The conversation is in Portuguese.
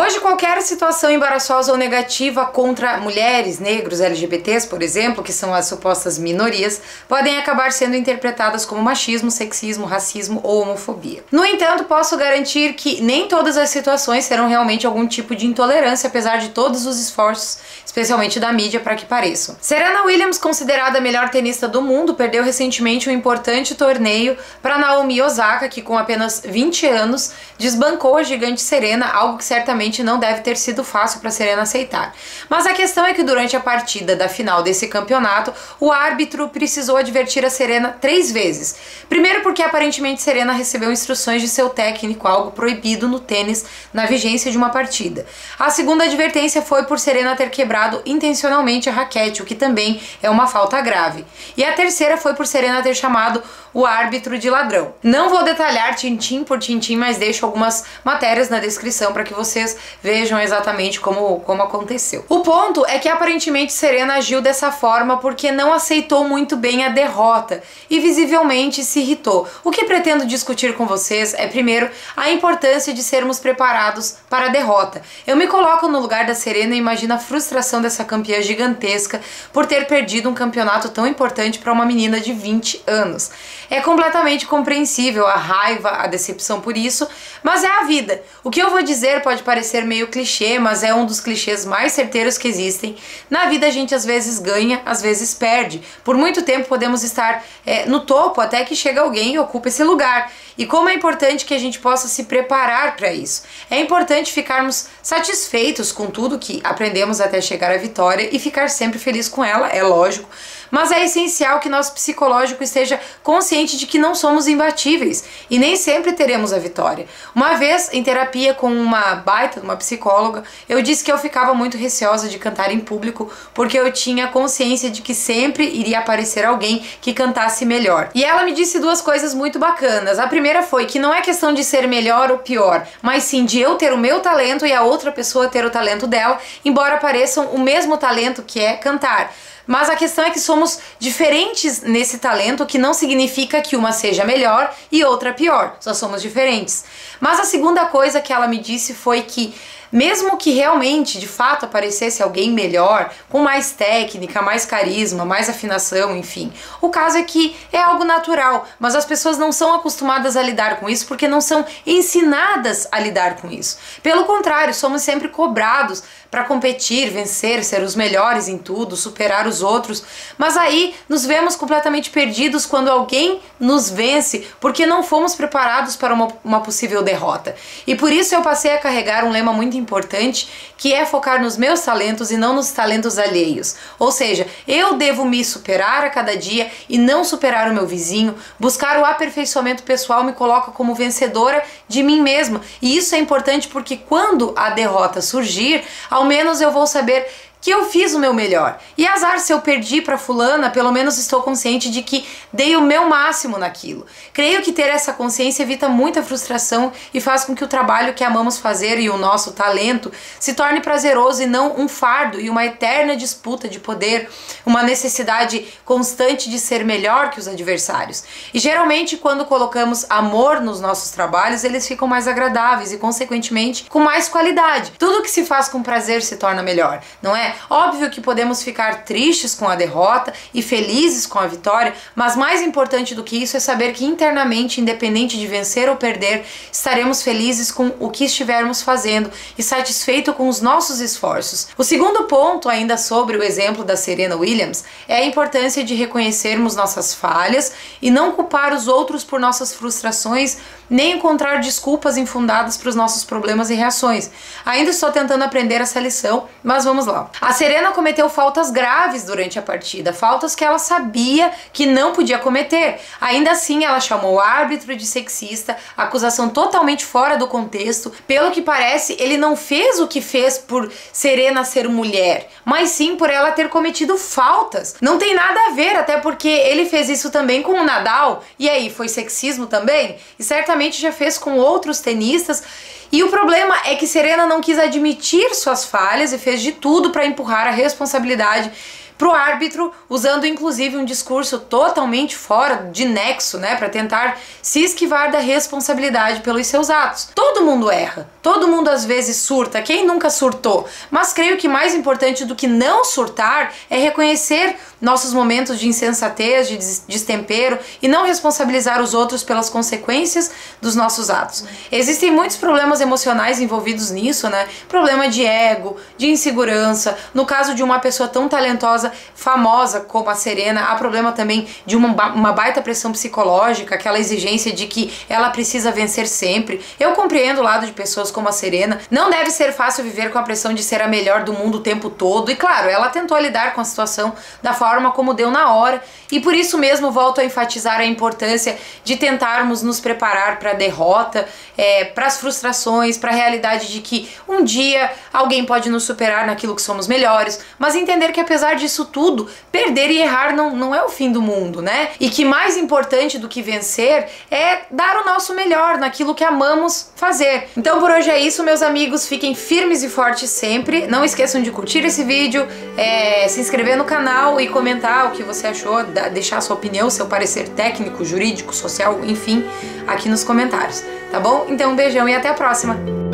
Hoje, qualquer situação embaraçosa ou negativa contra mulheres, negros, LGBTs, por exemplo, que são as supostas minorias, podem acabar sendo interpretadas como machismo, sexismo, racismo ou homofobia. No entanto, posso garantir que nem todas as situações serão realmente algum tipo de intolerância, apesar de todos os esforços, especialmente da mídia, para que pareçam. Serena Williams, considerada a melhor tenista do mundo, perdeu recentemente um importante torneio para Naomi Osaka, que com apenas 20 anos desbancou a gigante Serena, algo que certamente não deve ter sido fácil para Serena aceitar. Mas a questão é que durante a partida da final desse campeonato, o árbitro precisou advertir a Serena três vezes. Primeiro porque aparentemente Serena recebeu instruções de seu técnico, algo proibido no tênis na vigência de uma partida. A segunda advertência foi por Serena ter quebrado intencionalmente a raquete, o que também é uma falta grave. E a terceira foi por Serena ter chamado o árbitro de ladrão. Não vou detalhar tintim por tintim, mas deixo algumas matérias na descrição para que vocês vejam exatamente como, como aconteceu. O ponto é que aparentemente Serena agiu dessa forma porque não aceitou muito bem a derrota e visivelmente se irritou. O que pretendo discutir com vocês é, primeiro, a importância de sermos preparados para a derrota. Eu me coloco no lugar da Serena e imagino a frustração dessa campeã gigantesca por ter perdido um campeonato tão importante para uma menina de 20 anos. É completamente compreensível a raiva, a decepção por isso, mas é a vida. O que eu vou dizer pode parecer meio clichê, mas é um dos clichês mais certeiros que existem. Na vida a gente às vezes ganha, às vezes perde. Por muito tempo podemos estar é, no topo até que chega alguém e ocupa esse lugar. E como é importante que a gente possa se preparar para isso. É importante ficarmos satisfeitos com tudo que aprendemos até chegar à vitória e ficar sempre feliz com ela, é lógico. Mas é essencial que nosso psicológico esteja consciente de que não somos imbatíveis e nem sempre teremos a vitória. Uma vez, em terapia com uma baita, uma psicóloga, eu disse que eu ficava muito receosa de cantar em público porque eu tinha consciência de que sempre iria aparecer alguém que cantasse melhor. E ela me disse duas coisas muito bacanas. A primeira foi que não é questão de ser melhor ou pior, mas sim de eu ter o meu talento e a outra pessoa ter o talento dela, embora pareçam o mesmo talento que é cantar. Mas a questão é que somos diferentes nesse talento, o que não significa que uma seja melhor e outra pior, só somos diferentes. Mas a segunda coisa que ela me disse foi que mesmo que realmente, de fato, aparecesse alguém melhor, com mais técnica, mais carisma, mais afinação, enfim. O caso é que é algo natural, mas as pessoas não são acostumadas a lidar com isso porque não são ensinadas a lidar com isso. Pelo contrário, somos sempre cobrados para competir, vencer, ser os melhores em tudo, superar os outros. Mas aí nos vemos completamente perdidos quando alguém nos vence porque não fomos preparados para uma, uma possível derrota. E por isso eu passei a carregar um lema muito importante que é focar nos meus talentos e não nos talentos alheios. Ou seja, eu devo me superar a cada dia e não superar o meu vizinho. Buscar o aperfeiçoamento pessoal me coloca como vencedora de mim mesma. E isso é importante porque quando a derrota surgir, ao menos eu vou saber que eu fiz o meu melhor. E azar se eu perdi para fulana, pelo menos estou consciente de que dei o meu máximo naquilo. Creio que ter essa consciência evita muita frustração e faz com que o trabalho que amamos fazer e o nosso talento se torne prazeroso e não um fardo e uma eterna disputa de poder, uma necessidade constante de ser melhor que os adversários. E geralmente quando colocamos amor nos nossos trabalhos, eles ficam mais agradáveis e consequentemente com mais qualidade. Tudo que se faz com prazer se torna melhor, não é? Óbvio que podemos ficar tristes com a derrota e felizes com a vitória, mas mais importante do que isso é saber que internamente, independente de vencer ou perder, estaremos felizes com o que estivermos fazendo e satisfeito com os nossos esforços. O segundo ponto, ainda sobre o exemplo da Serena Williams, é a importância de reconhecermos nossas falhas e não culpar os outros por nossas frustrações, nem encontrar desculpas infundadas para os nossos problemas e reações. Ainda estou tentando aprender essa lição, mas vamos lá. A Serena cometeu faltas graves durante a partida, faltas que ela sabia que não podia cometer. Ainda assim, ela chamou o árbitro de sexista, acusação totalmente fora do contexto. Pelo que parece, ele não fez o que fez por Serena ser mulher, mas sim por ela ter cometido faltas. Não tem nada a ver, até porque ele fez isso também com o Nadal. E aí, foi sexismo também? E certamente já fez com outros tenistas. E o problema é que Serena não quis admitir suas falhas e fez de tudo para empurrar a responsabilidade pro árbitro, usando inclusive um discurso totalmente fora de nexo, né, para tentar se esquivar da responsabilidade pelos seus atos. Todo mundo erra. Todo mundo às vezes surta, quem nunca surtou? Mas creio que mais importante do que não surtar é reconhecer nossos momentos de insensatez, de destempero e não responsabilizar os outros pelas consequências dos nossos atos. Existem muitos problemas emocionais envolvidos nisso, né? Problema de ego, de insegurança. No caso de uma pessoa tão talentosa, famosa como a Serena, há problema também de uma, uma baita pressão psicológica, aquela exigência de que ela precisa vencer sempre. Eu compreendo o lado de pessoas como a Serena. Não deve ser fácil viver com a pressão de ser a melhor do mundo o tempo todo. E claro, ela tentou lidar com a situação da forma como deu na hora. E por isso mesmo volto a enfatizar a importância de tentarmos nos preparar para a derrota, é, para as frustrações, para a realidade de que um dia alguém pode nos superar naquilo que somos melhores, mas entender que apesar disso tudo, perder e errar não, não é o fim do mundo, né? E que mais importante do que vencer é dar o nosso melhor naquilo que amamos fazer. Então por hoje é isso, meus amigos. Fiquem firmes e fortes sempre. Não esqueçam de curtir esse vídeo, é, se inscrever no canal e comentar o que você achou, deixar sua opinião, seu parecer técnico, jurídico, social, enfim, aqui nos comentários, tá bom? Então um beijão e até a próxima!